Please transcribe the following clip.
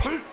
펄!